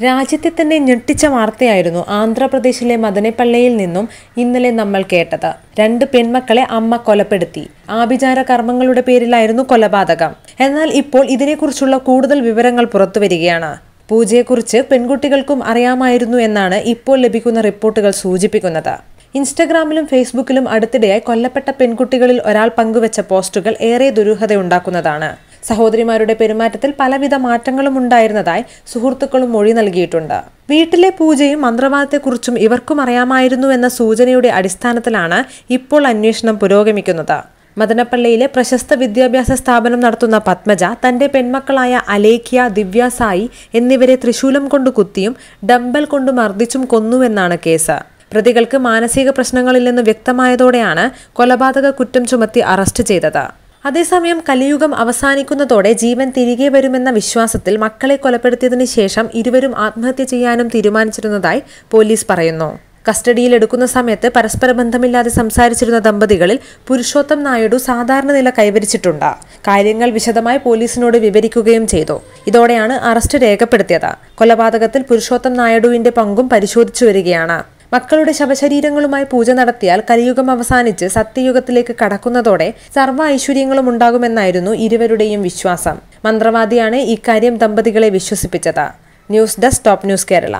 രാജ്യത്തെ തന്നെ ഞെട്ടിച്ച വാർത്തയായിരുന്നു ആന്ധ്രാപ്രദേശിലെ മദനപ്പള്ളിയിൽ നിന്നും ഇന്നലെ നമ്മൾ കേട്ടത്. രണ്ട് പെൺമക്കളെ അമ്മ കൊലപ്പെടുത്തി. ആഭിചാര കർമ്മങ്ങളുടെ പേരിലായിരുന്നു കൊലപാതകം. എന്നാൽ ഇപ്പോൾ ഇതിനെക്കുറിച്ചുള്ള കൂടുതൽ വിവരങ്ങൾ പുറത്തു വരികയാണ് പൂജയെക്കുറിച്ച് പെൺകുട്ടികൾക്കും അറിയാമായിരുന്നു എന്നാണ് ഇപ്പോൾ ലഭിക്കുന്ന റിപ്പോർട്ടുകൾ സൂചിപ്പിക്കുന്നത്. ഇൻസ്റ്റഗ്രാമിലും ഫേസ്ബുക്കിലും അടുത്തിടെയായി കൊല്ലപ്പെട്ട പെൺകുട്ടികളിൽ ഒരാൾ പങ്കുവച്ച പോസ്റ്റുകൾ ഏറെ ദുരൂഹതയുണ്ടാക്കുന്നതാണ്. സഹോദരിമാരുടെ പെരുമാറ്റത്തിൽ പലവിധ മാറ്റങ്ങളും ഉണ്ടായിരുന്നതായി സുഹൃത്തുക്കളും മൊഴി നൽകിയിട്ടുണ്ട്. വീട്ടിലെ പൂജയും മന്ത്രവാദത്തെക്കുറിച്ചും ഇവർക്കും അറിയാമായിരുന്നു എന്ന സൂചനയുടെ അടിസ്ഥാനത്തിലാണ് ഇപ്പോൾ അന്വേഷണം പുരോഗമിക്കുന്നത്. മദനപ്പള്ളിയിലെ പ്രശസ്ത വിദ്യാഭ്യാസ സ്ഥാപനം നടത്തുന്ന പത്മജ തന്റെ പെൺമക്കളായ അലേഖ്യ ദിവ്യ സായി എന്നിവരെ തൃശൂലം കൊണ്ട് കുത്തിയും ഡംബൽ കൊണ്ട് മർദ്ദിച്ചും കൊന്നുവെന്നാണ് കേസ്. പ്രതികൾക്ക് മാനസിക പ്രശ്നങ്ങളില്ലെന്ന് വ്യക്തമായതോടെയാണ് കൊലപാതക കുറ്റം ചുമത്തി അറസ്റ്റ് ചെയ്തത്. അതേസമയം കലിയുഗം അവസാനിക്കുന്നതോടെ ജീവൻ തിരികെ വരുമെന്ന വിശ്വാസത്തിൽ മക്കളെ കൊലപ്പെടുത്തിയതിനു ശേഷം ഇരുവരും ആത്മഹത്യ ചെയ്യാനും തീരുമാനിച്ചിരുന്നതായി പോലീസ് പറയുന്നു. കസ്റ്റഡിയിൽ എടുക്കുന്ന സമയത്ത് പരസ്പര ബന്ധമില്ലാതെ സംസാരിച്ചിരുന്ന ദമ്പതികളിൽ പുരുഷോത്തം നായിഡു സാധാരണ നില കൈവരിച്ചിട്ടുണ്ട്. കാര്യങ്ങൾ വിശദമായി പോലീസിനോട് വിവരിക്കുകയും ചെയ്തു. ഇതോടെയാണ് അറസ്റ്റ് രേഖപ്പെടുത്തിയത്. കൊലപാതകത്തിൽ പുരുഷോത്തം നായിഡുവിന്റെ പങ്കും പരിശോധിച്ചു വരികയാണ്. മക്കളുടെ ശവശരീരങ്ങളുമായി പൂജ നടത്തിയാൽ കലിയുഗം അവസാനിച്ച് സത്യയുഗത്തിലേക്ക് കടക്കുന്നതോടെ സർവ ഐശ്വര്യങ്ങളും ഉണ്ടാകുമെന്നായിരുന്നു ഇരുവരുടെയും വിശ്വാസം. മന്ത്രവാദിയാണ് ഇക്കാര്യം ദമ്പതികളെ വിശ്വസിപ്പിച്ചത്. News desk top news Kerala.